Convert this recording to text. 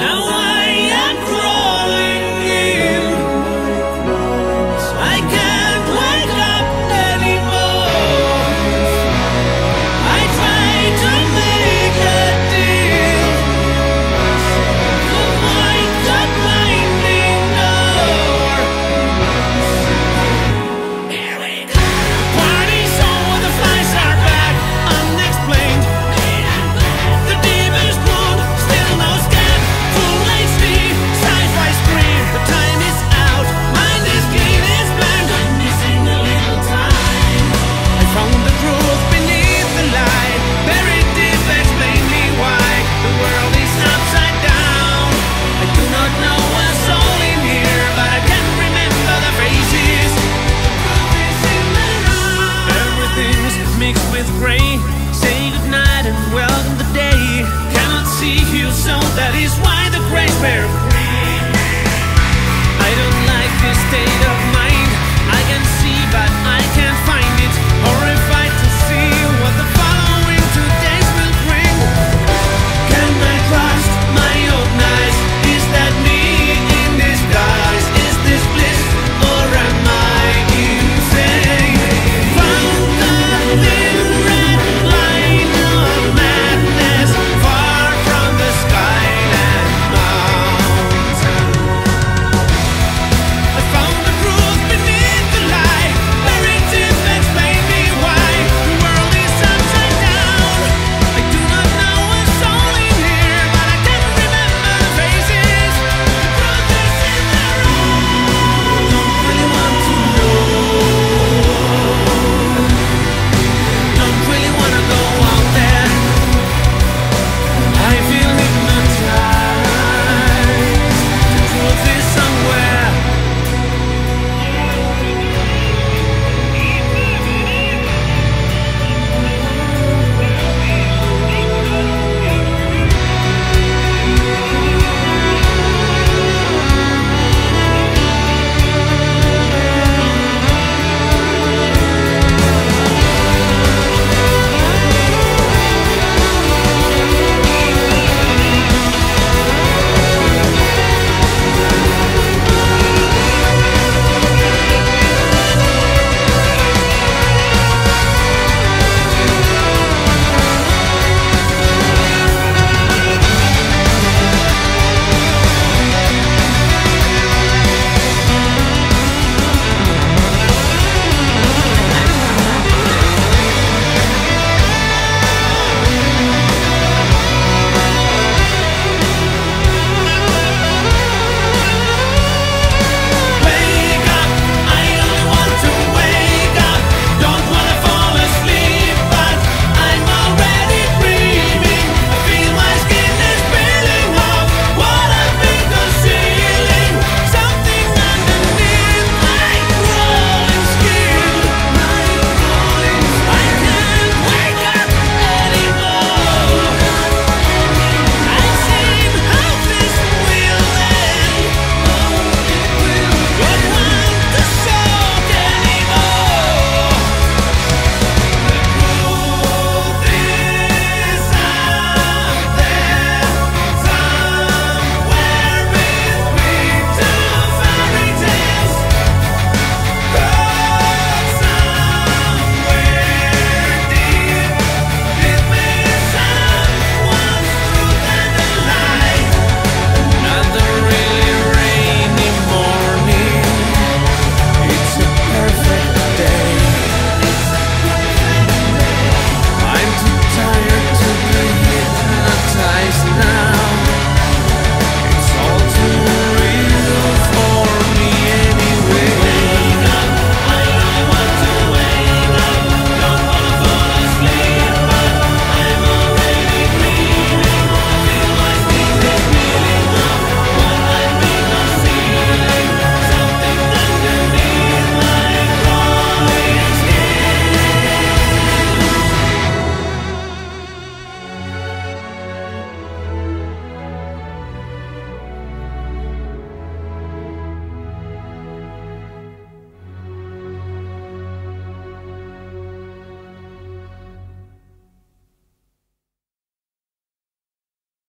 Now I mixed with grey. Say goodnight and welcome the day. Cannot see you, so that is why the grey bear. I don't like this day.